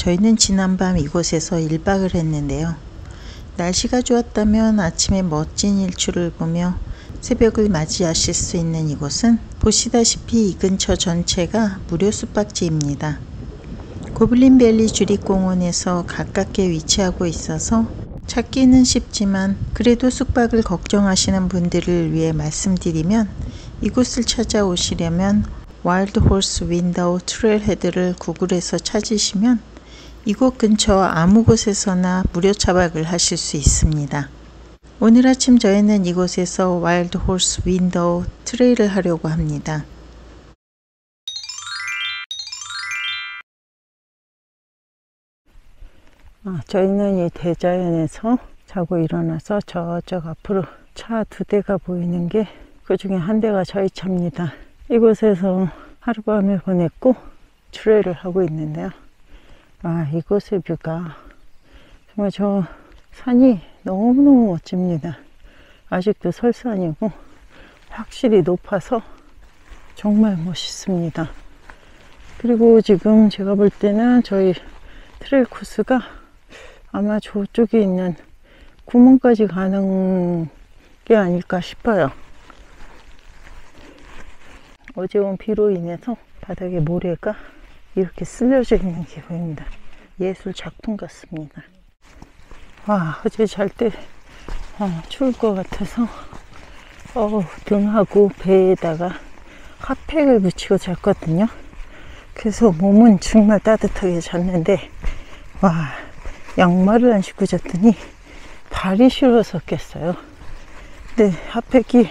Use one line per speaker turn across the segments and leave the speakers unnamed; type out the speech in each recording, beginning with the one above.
저희는 지난밤 이곳에서 1박을 했는데요. 날씨가 좋았다면 아침에 멋진 일출을 보며 새벽을 맞이하실 수 있는 이곳은 보시다시피 이 근처 전체가 무료 숙박지입니다. 고블린밸리 주립공원에서 가깝게 위치하고 있어서 찾기는 쉽지만 그래도 숙박을 걱정하시는 분들을 위해 말씀드리면 이곳을 찾아오시려면 Wild Horse Window trailhead를 구글에서 찾으시면 이곳 근처 아무 곳에서나 무료 차박을 하실 수 있습니다. 오늘 아침 저희는 이곳에서 Wild Horse Window trail을 하려고 합니다. 아, 저희는 이 대자연에서 자고 일어나서 저쪽 앞으로 차 두 대가 보이는 게 그 중에 한 대가 저희 차입니다. 이곳에서 하룻밤을 보냈고 trail을 하고 있는데요. 아, 이곳의 뷰가 정말 저 산이 너무너무 멋집니다. 아직도 설산이고 확실히 높아서 정말 멋있습니다. 그리고 지금 제가 볼 때는 저희 trail 코스가 아마 저쪽에 있는 구멍까지 가는 게 아닐까 싶어요. 어제 온 비로 인해서 바닥에 모래가 이렇게 쓸려져 있는 게 보입니다. 예술 작품 같습니다. 와, 어제 잘때 어, 추울 것 같아서 어, 등하고 배에다가 핫팩을 붙이고 잤거든요. 그래서 몸은 정말 따뜻하게 잤는데 와 양말을 안 신고 잤더니 발이 시려서 깼어요. 근데 핫팩이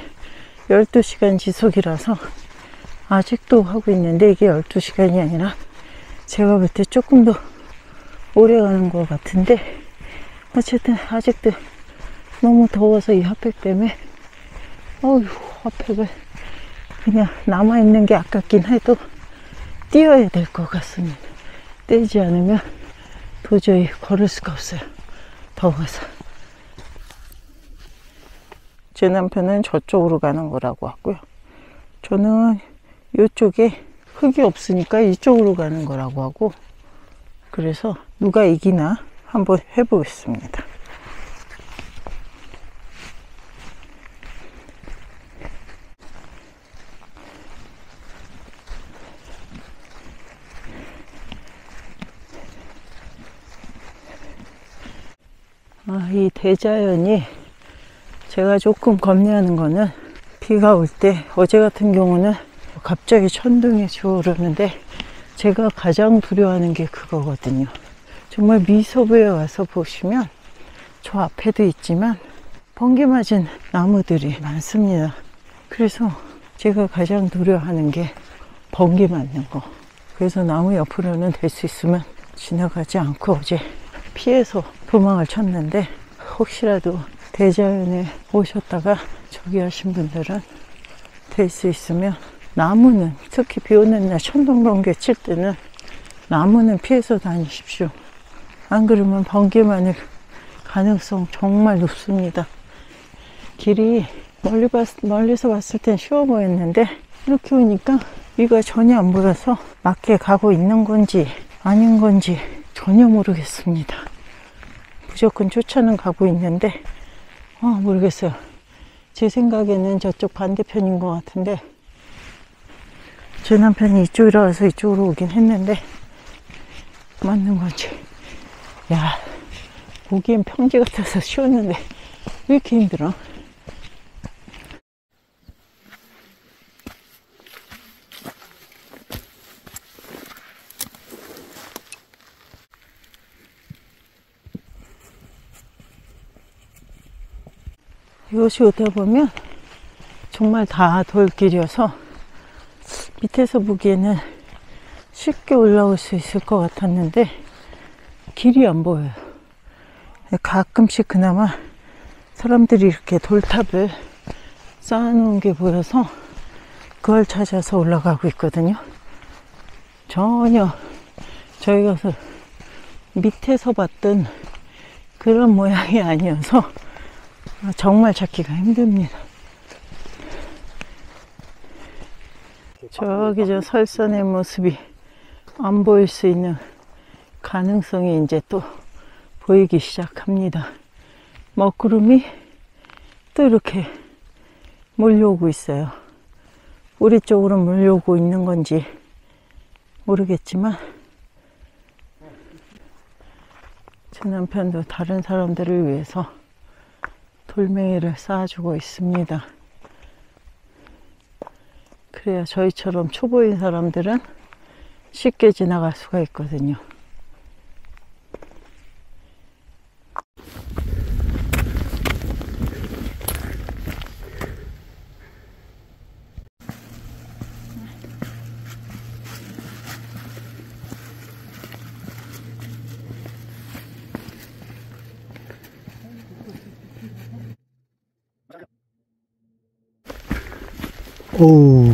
12시간 지속이라서 아직도 하고 있는데 이게 12시간이 아니라 제가 볼 때 조금 더 오래 가는 것 같은데 어쨌든 아직도 너무 더워서 이 핫팩 때문에 어휴 핫팩을 그냥 남아있는 게 아깝긴 해도 띄어야 될 것 같습니다. 떼지 않으면 도저히 걸을 수가 없어요. 더워서. 제 남편은 저쪽으로 가는 거라고 하고요. 저는 이쪽에 흙이 없으니까 이쪽으로 가는 거라고 하고 그래서 누가 이기나 한번 해보겠습니다. 아, 이 대자연이 제가 조금 겁내하는 거는 비가 올 때 어제 같은 경우는 갑자기 천둥이 치오르는데 제가 가장 두려워하는 게 그거거든요. 정말 미소부에 와서 보시면 저 앞에도 있지만 번개 맞은 나무들이 많습니다. 그래서 제가 가장 두려워하는 게 번개 맞는 거. 그래서 나무 옆으로는 될 수 있으면 지나가지 않고 어제 피해서 도망을 쳤는데 혹시라도 대자연에 오셨다가 저기 하신 분들은 될 수 있으면 나무는 특히 비 오는 날 천둥 번개 칠 때는 나무는 피해서 다니십시오. 안 그러면 번개 맞을 가능성 정말 높습니다. 길이 멀리 봤, 멀리서 봤을 땐 쉬워 보였는데 이렇게 오니까 위가 전혀 안 보여서 맞게 가고 있는 건지 아닌 건지 전혀 모르겠습니다. 무조건 쫓아는 가고 있는데 어, 모르겠어요. 제 생각에는 저쪽 반대편인 것 같은데 제 남편이 이쪽이라 와서 이쪽으로 오긴 했는데 맞는 건지 야 보기엔 평지 같아서 쉬웠는데 왜 이렇게 힘들어? 이것이 오다 보면 정말 다 돌길이어서 밑에서 보기에는 쉽게 올라올 수 있을 것 같았는데 길이 안 보여요. 가끔씩 그나마 사람들이 이렇게 돌탑을 쌓아놓은 게 보여서 그걸 찾아서 올라가고 있거든요. 전혀 저희가 밑에서 봤던 그런 모양이 아니어서 정말 찾기가 힘듭니다. 저기 저 설산의 모습이 안 보일 수 있는 가능성이 이제 또 보이기 시작합니다. 먹구름이 또 이렇게 몰려오고 있어요. 우리 쪽으로 몰려오고 있는 건지 모르겠지만 제 남편도 다른 사람들을 위해서 돌멩이를 쌓아주고 있습니다. 그래야 저희처럼 초보인 사람들은 쉽게 지나갈 수가 있거든요.
오.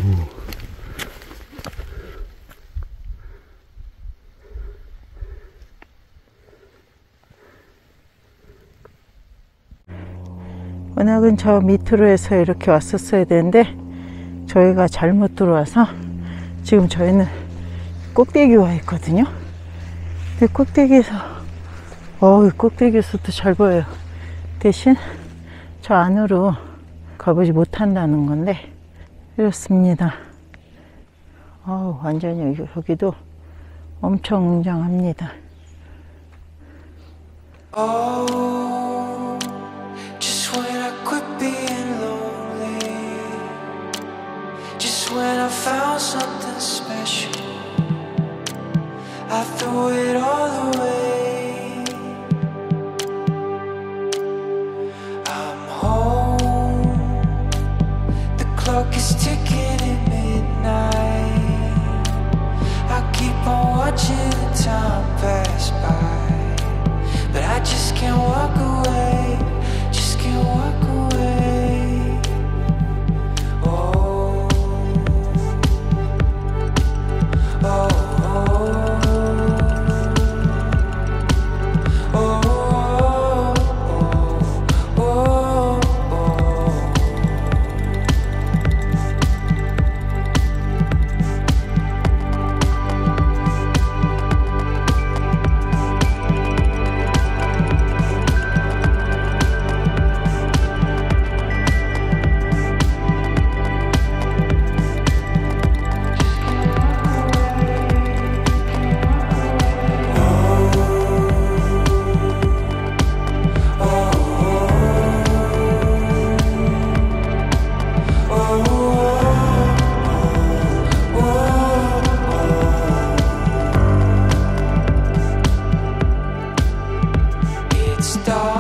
워낙은 저 밑으로 해서 이렇게 왔었어야 되는데 저희가 잘못 들어와서 지금 저희는 꼭대기 와 있거든요. 근데 꼭대기에서 어우 꼭대기에서도 잘 보여요. 대신 저 안으로 가보지 못한다는 건데 이렇습니다. 어우 완전히 여기- 여기도 엄청 웅장합니다.
Oh, stars.